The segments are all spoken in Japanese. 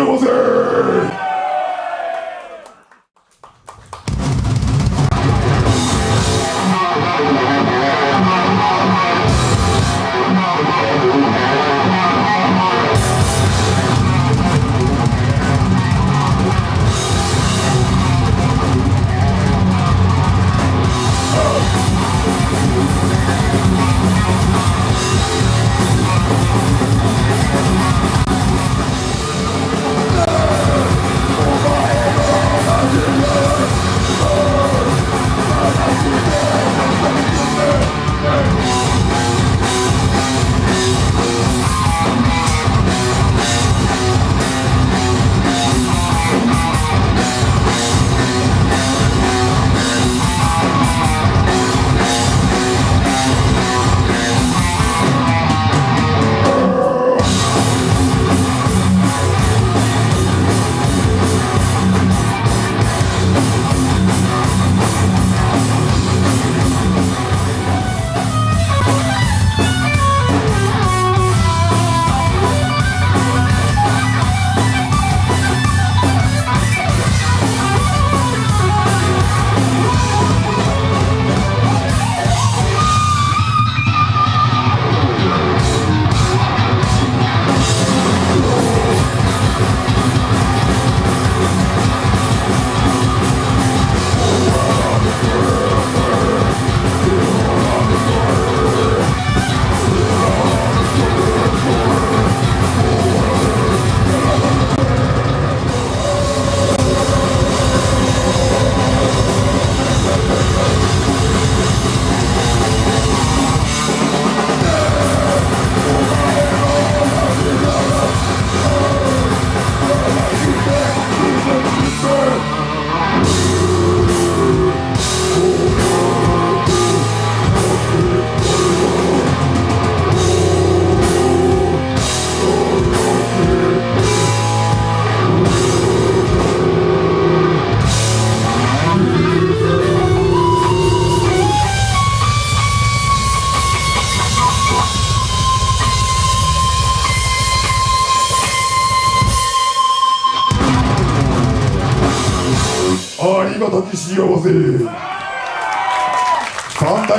れませ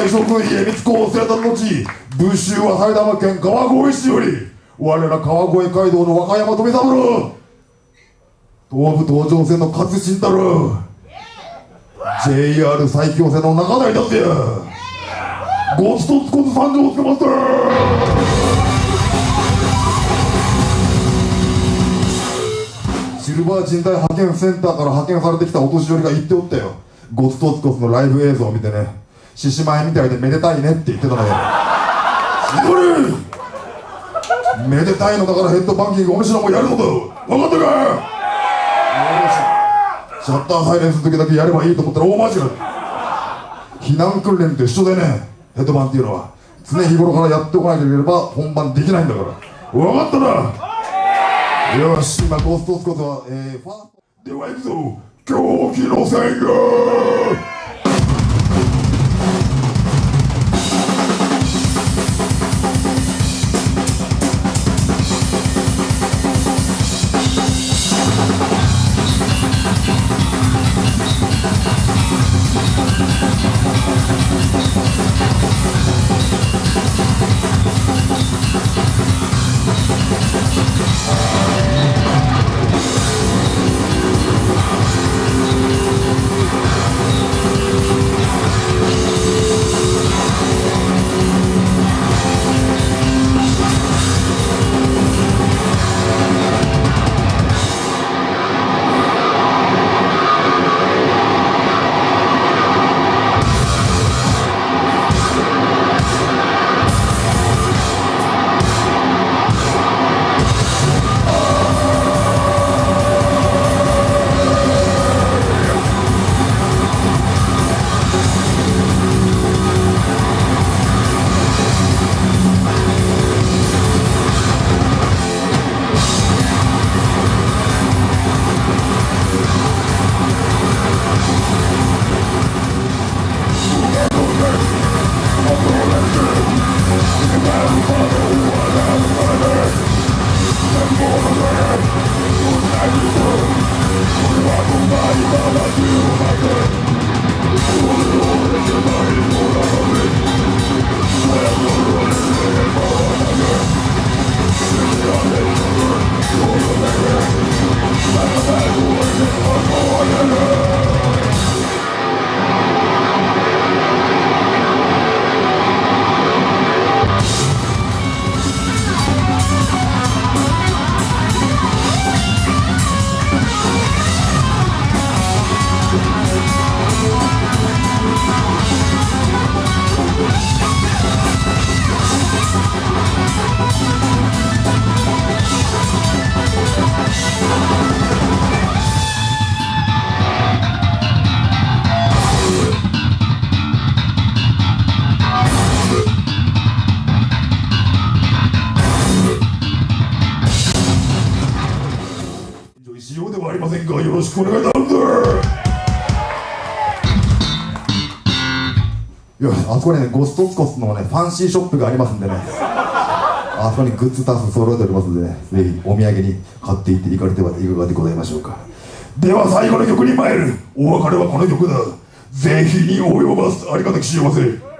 三代将軍家光公を捨てた後武州は埼玉県川越市より我ら川越街道の和歌山富三郎。東武東上線の勝新太郎。JR 埼京線の中台達也ゴツとつこつ参上つけました。シルバー人材派遣センターから派遣されてきたお年寄りが言っておったよ。ゴツとつこつのライブ映像を見てね。獅子舞みたいでめでたいねって言ってたのよしどりめでたいのだからヘッドバンキングお主らもやるのだ分かったかシャッターサイレンスの時だけやればいいと思ったら大間違い避難訓練と一緒でねヘッドバンっていうのは常日頃からやっておかなければ本番できないんだから分かったなよし今ゴーストスコートは、えー、ファーストでは行くぞ狂気の戦 Thank you. がししくお願いいたしますよしあそこにねゴストツコスのねファンシーショップがありますんでね。あそこにグッズタス揃えておりますので、ね、ぜひお土産に買っていっていかれてはいかがでございましょうか。では最後の曲に参る。お別れはこの曲だ。ぜひに及ばす。ありがたき幸せ。